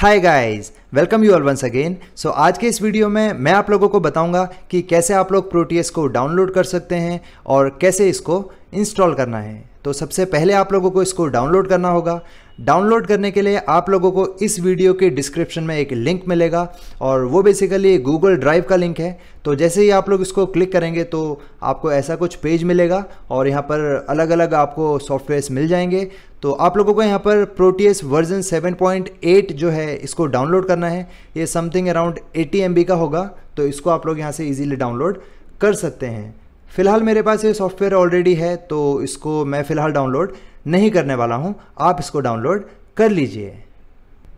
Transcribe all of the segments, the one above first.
Hi guys welcome you all once again so आज के इस वीडियो में मैं आप लोगों को बताऊँगा कि कैसे आप लोग प्रोटीएस को डाउनलोड कर सकते हैं और कैसे इसको इंस्टॉल करना है। तो सबसे पहले आप लोगों को इसको डाउनलोड करना होगा। डाउनलोड करने के लिए आप लोगों को इस वीडियो के डिस्क्रिप्शन में एक लिंक मिलेगा और वो बेसिकली गूगल ड्राइव का लिंक है। तो जैसे ही आप लोग इसको क्लिक करेंगे तो आपको ऐसा कुछ पेज मिलेगा और यहाँ पर अलग अलग आपको सॉफ्टवेयर्स मिल जाएँगे। तो आप लोगों को यहाँ पर प्रोटीएस वर्जन 7.8 जो है इसको डाउनलोड करना है। ये समथिंग अराउंड 80 एम का होगा तो इसको आप लोग यहाँ से इजीली डाउनलोड कर सकते हैं। फ़िलहाल मेरे पास ये सॉफ्टवेयर ऑलरेडी है तो इसको मैं फ़िलहाल डाउनलोड नहीं करने वाला हूँ। आप इसको डाउनलोड कर लीजिए।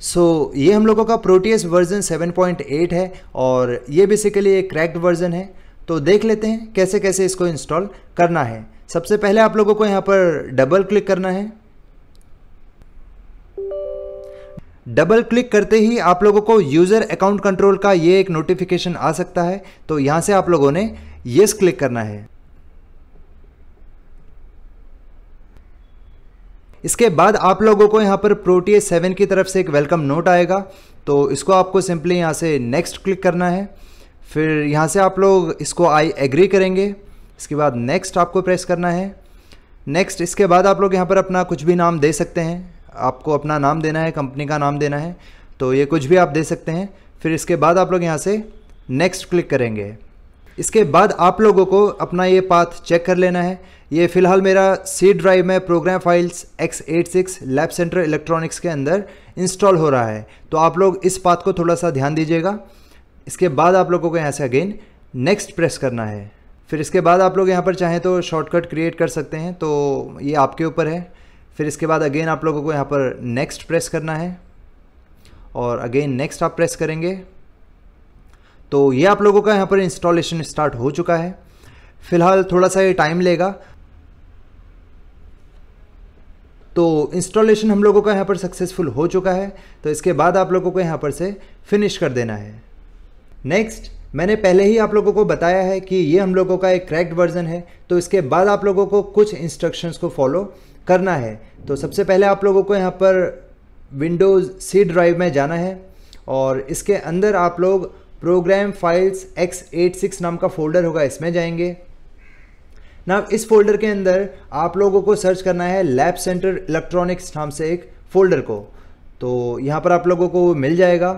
सो so, ये हम लोगों का प्रोटीएस वर्जन 7.8 है और ये बेसिकली एक क्रैक्ड वर्जन है। तो देख लेते हैं कैसे कैसे इसको इंस्टॉल करना है। सबसे पहले आप लोगों को यहाँ पर डबल क्लिक करना है। डबल क्लिक करते ही आप लोगों को यूज़र अकाउंट कंट्रोल का ये एक नोटिफिकेशन आ सकता है। तो यहाँ से आप लोगों ने येस क्लिक करना है। इसके बाद आप लोगों को यहाँ पर प्रोटीए सेवन की तरफ़ से एक वेलकम नोट आएगा। तो इसको आपको सिंपली यहाँ से नेक्स्ट क्लिक करना है। फिर यहाँ से आप लोग इसको आई एग्री करेंगे। इसके बाद नेक्स्ट आपको प्रेस करना है। नेक्स्ट इसके बाद आप लोग यहाँ पर अपना कुछ भी नाम दे सकते हैं। आपको अपना नाम देना है कंपनी का नाम देना है। तो ये कुछ भी आप दे सकते हैं। फिर इसके बाद आप लोग यहाँ से नेक्स्ट क्लिक करेंगे। इसके बाद आप लोगों को अपना ये पाथ चेक कर लेना है। ये फ़िलहाल मेरा सी ड्राइव में program files x eight six lab center electronics के अंदर इंस्टॉल हो रहा है। तो आप लोग इस पाथ को थोड़ा सा ध्यान दीजिएगा। इसके बाद आप लोगों को यहाँ से अगेन नेक्स्ट प्रेस करना है। फिर इसके बाद आप लोग यहाँ पर चाहें तो शॉर्टकट क्रिएट कर सकते हैं। तो ये आपके ऊपर है। फिर इसके बाद अगेन आप लोगों को यहाँ पर नेक्स्ट प्रेस करना है। और अगेन नेक्स्ट आप प्रेस करेंगे। तो ये आप लोगों का यहाँ पर इंस्टॉलेशन स्टार्ट हो चुका है। फ़िलहाल थोड़ा सा ये टाइम लेगा। तो इंस्टॉलेशन हम लोगों का यहाँ पर सक्सेसफुल हो चुका है। तो इसके बाद आप लोगों को यहाँ पर से फिनिश कर देना है। नेक्स्ट मैंने पहले ही आप लोगों को बताया है कि ये हम लोगों का एक क्रैक्ड वर्जन है। तो इसके बाद आप लोगों को कुछ इंस्ट्रक्शंस को फॉलो करना है। तो सबसे पहले आप लोगों को यहाँ पर विंडोज़ सी ड्राइव में जाना है। और इसके अंदर आप लोग program files x eight six नाम का फोल्डर होगा, इसमें जाएँगे। ना इस फोल्डर के अंदर आप लोगों को सर्च करना है लैब सेंटर इलेक्ट्रॉनिक्स नाम से एक फ़ोल्डर को। तो यहाँ पर आप लोगों को मिल जाएगा।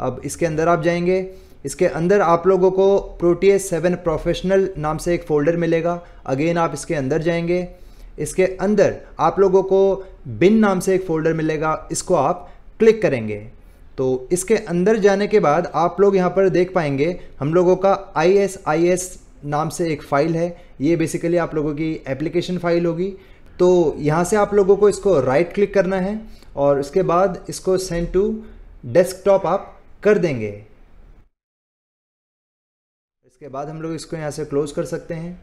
अब इसके अंदर आप जाएँगे। इसके अंदर आप लोगों को प्रोटीएस सेवन प्रोफेशनल नाम से एक फ़ोल्डर मिलेगा। अगेन आप इसके अंदर जाएँगे। इसके अंदर आप लोगों को बिन नाम से एक फ़ोल्डर मिलेगा। इसको आप क्लिक करेंगे। तो इसके अंदर जाने के बाद आप लोग यहाँ पर देख पाएँगे, हम लोगों का आई नाम से एक फ़ाइल है। ये बेसिकली आप लोगों की एप्लीकेशन फ़ाइल होगी। तो यहाँ से आप लोगों को इसको राइट क्लिक करना है और उसके बाद इसको सेंड टू डेस्कटॉप आप कर देंगे। इसके बाद हम लोग इसको यहाँ से क्लोज कर सकते हैं।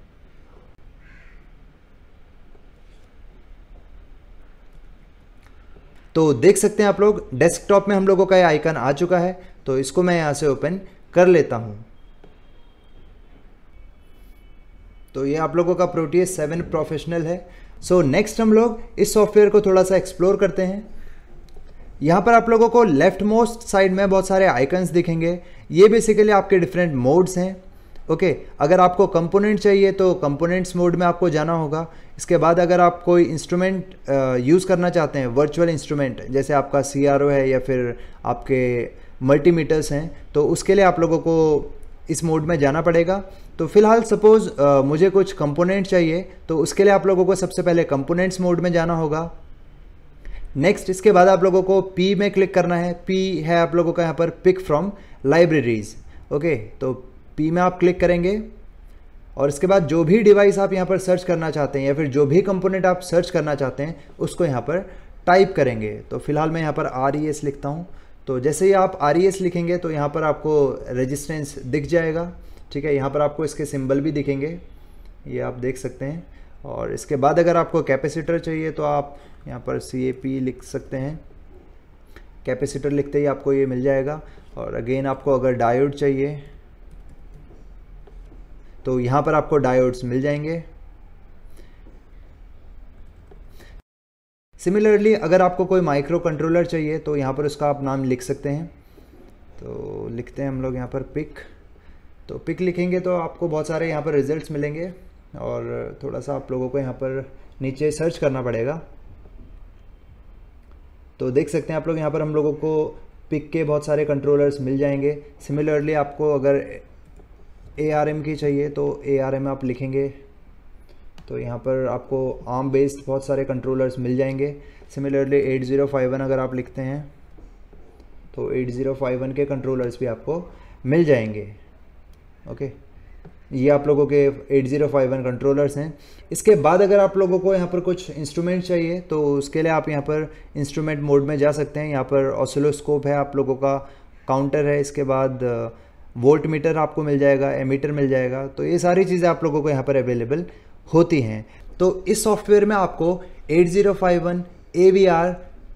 तो देख सकते हैं आप लोग डेस्कटॉप में हम लोगों का ये आइकन आ चुका है तो इसको मैं यहाँ से ओपन कर लेता हूँ। तो ये आप लोगों का प्रोटीएस सेवन प्रोफेशनल है। सो so, नेक्स्ट हम लोग इस सॉफ्टवेयर को थोड़ा सा एक्सप्लोर करते हैं। यहाँ पर आप लोगों को लेफ़्ट मोस्ट साइड में बहुत सारे आइकन्स दिखेंगे। ये बेसिकली आपके डिफरेंट मोड्स हैं। ओके अगर आपको कंपोनेंट चाहिए तो कंपोनेंट्स मोड में आपको जाना होगा। इसके बाद अगर आप कोई इंस्ट्रूमेंट यूज़ करना चाहते हैं वर्चुअल इंस्ट्रूमेंट जैसे आपका सीआरओ है या फिर आपके मल्टीमीटर्स हैं तो उसके लिए आप लोगों को इस मोड में जाना पड़ेगा। तो फ़िलहाल सपोज़ मुझे कुछ कंपोनेंट चाहिए तो उसके लिए आप लोगों को सबसे पहले कंपोनेंट्स मोड में जाना होगा। नेक्स्ट इसके बाद आप लोगों को पी में क्लिक करना है। पी है आप लोगों का यहाँ पर पिक फ्रॉम लाइब्रेरीज ओके तो पी में आप क्लिक करेंगे और इसके बाद जो भी डिवाइस आप यहाँ पर सर्च करना चाहते हैं या फिर जो भी कंपोनेंट आप सर्च करना चाहते हैं, उसको यहाँ पर टाइप करेंगे। तो फ़िलहाल मैं यहाँ पर आर ई एस लिखता हूँ। तो जैसे ही आप आर ई एस लिखेंगे तो यहाँ पर आपको रेजिस्टेंस दिख जाएगा। ठीक है, यहाँ पर आपको इसके सिंबल भी दिखेंगे। ये आप देख सकते हैं। और इसके बाद अगर आपको कैपेसिटर चाहिए तो आप यहाँ पर सी ए पी लिख सकते हैं। कैपेसिटर लिखते ही आपको ये मिल जाएगा। और अगेन आपको अगर डायोड चाहिए तो यहाँ पर आपको डायोड्स मिल जाएँगे। सिमिलरली अगर आपको कोई माइक्रो कंट्रोलर चाहिए तो यहाँ पर उसका आप नाम लिख सकते हैं। तो लिखते हैं हम लोग यहाँ पर पिक तो पिक लिखेंगे तो आपको बहुत सारे यहाँ पर रिजल्ट्स मिलेंगे और थोड़ा सा आप लोगों को यहाँ पर नीचे सर्च करना पड़ेगा। तो देख सकते हैं आप लोग यहाँ पर हम लोगों को पिक के बहुत सारे कंट्रोलर्स मिल जाएँगे। सिमिलरली आपको अगर ए आर एम की चाहिए तो ए आर एम आप लिखेंगे। तो यहाँ पर आपको आर्म बेस्ड बहुत सारे कंट्रोलर्स मिल जाएँगे। सिमिलरली 8051 अगर आप लिखते हैं तो 8051 के कंट्रोलर्स भी आपको मिल जाएँगे। ओके? ये आप लोगों के 8051 कंट्रोलर्स हैं। इसके बाद अगर आप लोगों को यहाँ पर कुछ इंस्ट्रूमेंट चाहिए तो उसके लिए आप यहाँ पर इंस्ट्रूमेंट मोड में जा सकते हैं। यहाँ पर ऑसिलोस्कोप है, आप लोगों का काउंटर है। इसके बाद वोल्ट मीटर आपको मिल जाएगा, एमीटर मिल जाएगा तो ये सारी चीज़ें आप लोगों को यहाँ पर अवेलेबल होती हैं। तो इस सॉफ्टवेयर में आपको 8051 AVR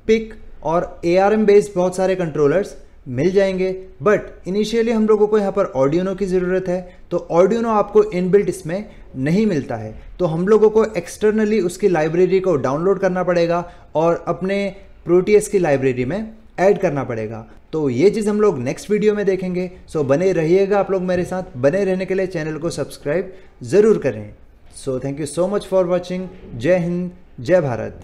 पिक और ARM बेस्ड बहुत सारे कंट्रोलर्स मिल जाएँगे। बट इनिशियली हम लोगों को यहाँ पर ऑडियोनो की ज़रूरत है तो ऑडियोनो आपको इनबिल्ट इसमें नहीं मिलता है। तो हम लोगों को एक्सटर्नली उसकी लाइब्रेरी को डाउनलोड करना पड़ेगा और अपने प्रोटीएस की लाइब्रेरी में ऐड करना पड़ेगा। तो ये चीज़ हम लोग नेक्स्ट वीडियो में देखेंगे। सो बने रहिएगा आप लोग मेरे साथ। बने रहने के लिए चैनल को सब्सक्राइब ज़रूर करें। So thank you so much for watching Jai Hind, Jai Bharat.